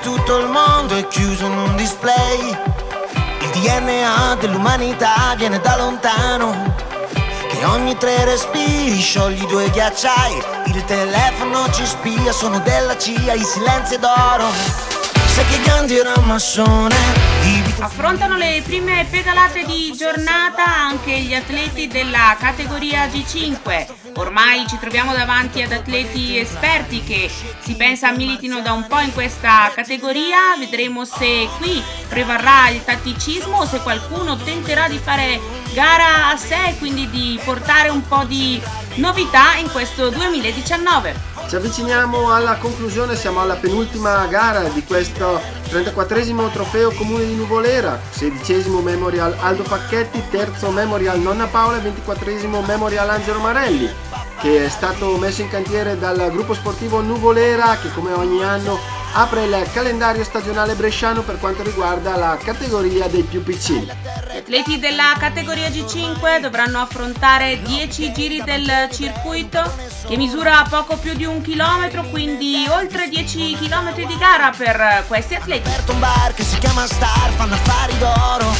tutto il mondo è chiuso in un display. Il DNA dell'umanità viene da lontano. Che ogni tre respiri sciogli due ghiacciai. Il telefono ci spia, sono della CIA, i silenzi d'oro. Sai che Gandhi era un massone. Affrontano le prime pedalate di giornata anche gli atleti della categoria G5. Ormai ci troviamo davanti ad atleti esperti che si pensa militino da un po' in questa categoria. Vedremo se qui prevarrà il tatticismo o se qualcuno tenterà di fare gara a sé, quindi di portare un po' di novità in questo 2019. Ci avviciniamo alla conclusione, siamo alla penultima gara di questo 34esimo trofeo comune di Nuvolera, 16esimo Memorial Aldo Pacchetti, terzo Memorial Nonna Paola e 24esimo Memorial Angelo Marelli, che è stato messo in cantiere dal gruppo sportivo Nuvolera che come ogni anno apre il calendario stagionale bresciano per quanto riguarda la categoria dei più piccini. Gli atleti della categoria G5 dovranno affrontare 10 giri del circuito che misura poco più di un chilometro, quindi oltre 10 chilometri di gara per questi atleti. Aperto un bar che si chiama Star, fanno affari d'oro.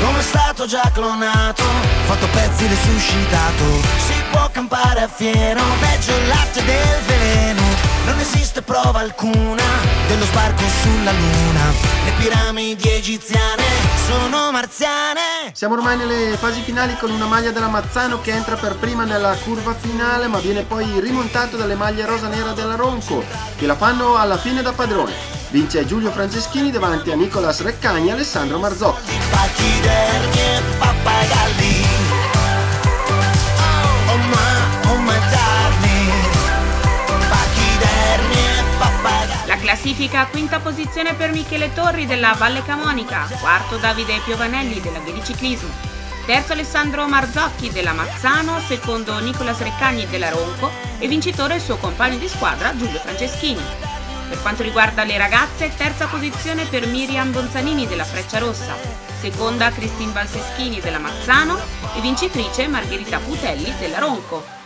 Come è stato già clonato, fatto pezzi resuscitato. Si può campare a fieno, peggio il latte del veleno. Non esiste prova alcuna dello sbarco sulla luna. Le piramidi egiziane sono marziane. Siamo ormai nelle fasi finali con una maglia della Mazzano che entra per prima nella curva finale ma viene poi rimontato dalle maglie rosa-nera della Ronco che la fanno alla fine da padrone. Vince Giulio Franceschini davanti a Nicolas Reccagni e Alessandro Marzocchi. Classifica quinta posizione per Michele Torri della Valle Camonica, quarto Davide Piovanelli della Ciclismo, terzo Alessandro Marzocchi della Mazzano, secondo Nicolas Reccagni della Ronco e vincitore il suo compagno di squadra Giulio Franceschini. Per quanto riguarda le ragazze, terza posizione per Miriam Bonzanini della Freccia Rossa, seconda Cristin Valseschini della Mazzano e vincitrice Margherita Putelli della Ronco.